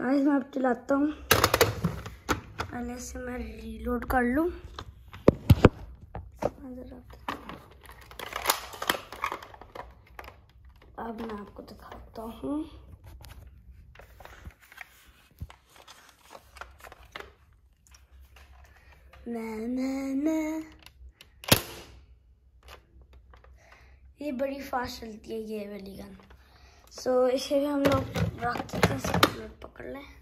Guys मैं अब चलाता हूँ। पहले से मैं रीलोड कर लूँ। अब मैं आपको दिखाता हूँ। ये बड़ी फास्ट चलती है ये वाली गन सो so, इसे भी हम लोग रख सकते हैं पकड़ लें